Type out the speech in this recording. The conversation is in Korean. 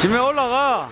집에 올라가.